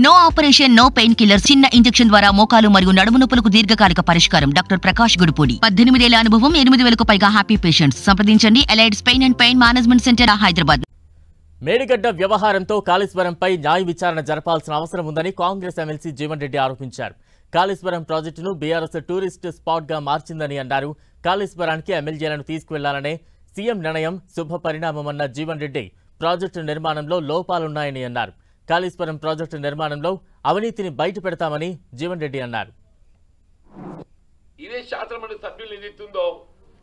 No operation no pain killer చిన్న injection ద్వారా మోకాలు మరియు నడుము నొప్పులకు దీర్ఘకాలిక పరిష్కారం. డాక్టర్ ప్రకాష్ గుడిపూడి. పద్దెనిమిదేళ్ళ అనుభవం ఎనిమిది వేలకు పైగా హ్యాపీ పేషెంట్స్ సంప్రదించండి. Allied pain and pain management centre Hyderabad. Medigadda వ్యవహారంతో కాళేశ్వరంపై న్యాయ విచారణ జరపాల్సిన అవసరం ఉందని కాంగ్రెస్ ఎమ్మెల్సీ జీవన్ రెడ్డి ఆరోపించారు. కాళేశ్వరం ప్రాజెక్టును బీఆర్ఎస్ టూరిస్ట్ స్పాట్గా మార్చిందని అన్నారు. కాళేశ్వరానికి ఎమ్మెల్యేలను తీసుకువెళ్ళాలనే సీఎం నిర్ణయం శుభ పరిణామమన్న జీవన్ రెడ్డి ప్రాజెక్టు నిర్మాణంలో లోపాలున్నాయని అన్నారు. కాళేశ్వరం ప్రాజెక్టు నిర్మాణంలో అవినీతిని బయట పెడతామని జీవన్ రెడ్డి అన్నారు. ఇదే శాసనమండలి సభ్యులు ఏదైతుందో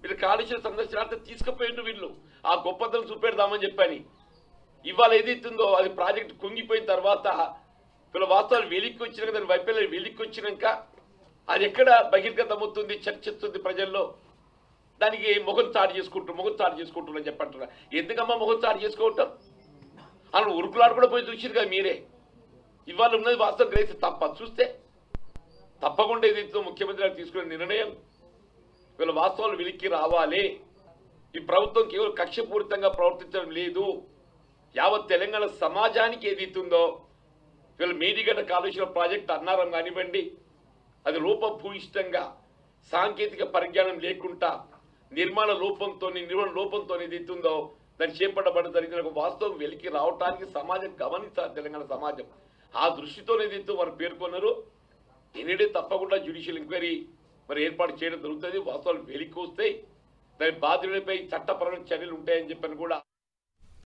వీళ్ళు కాలుష్య సందర్శనార్థం తీసుకుపోయిండు వీళ్ళు. ఆ గొప్పతనం చూపెడదామని చెప్పని. ఇవాళ ఏదైతుందో అది ప్రాజెక్ట్ కుంగిపోయిన తర్వాత వీళ్ళ వాస్తవాలు వెలిక్కి వచ్చినాక దాని వైఫల్యం వెలిక్కి వచ్చినాక అది ఎక్కడ బహిర్గతమవుతుంది చర్చిస్తుంది ప్రజల్లో? దానికి మొగం చాటు చేసుకుంటారు మొగం చాటు చేసుకుంటున్నారు అని చెప్పంటారు ఎందుకమ్మా మొగం చాటు చేసుకోవటం? అలా ఉరుకులాడు కూడా పోయి చూసిరు కదా మీరే. ఇవాళ ఉన్నది వాస్తవం గ్రహిస్తే తప్ప చూస్తే తప్పకుండా ఏదైతే ముఖ్యమంత్రి గారు తీసుకునే నిర్ణయం. వీళ్ళ వాస్తవాలు వెలిక్కి రావాలి. ఈ ప్రభుత్వం కేవలం కక్షపూరితంగా ప్రవర్తించడం లేదు. యావత్ తెలంగాణ సమాజానికి ఏదైతుందో వీళ్ళ మేడిగడ్డ కాలుష్య ప్రాజెక్ట్ అన్నారం కానివ్వండి అది రూపభూయిష్టంగా సాంకేతిక పరిజ్ఞానం లేకుండా నిర్మాణ లోపంతో నిర్వహణ లోపంతో ఏదైతుందో దాన్ని చేపట్టబడిన జరిగిన ఒక వాస్తవం వెలికి రావటానికి సమాజం గమనించాలి తెలంగాణ సమాజం. ఆ దృష్టితో ఏదైతే వారు పేర్కొన్నారు. ఎనిడే తప్పకుండా జ్యుడిషియల్ ఎంక్వైరీ మరి ఏర్పాటు చేయడం జరుగుతుంది. వాస్తవాలు వెలికి వస్తాయి దాని బాధ్యులపై చట్టపరమైన చర్యలు ఉంటాయని చెప్పని కూడా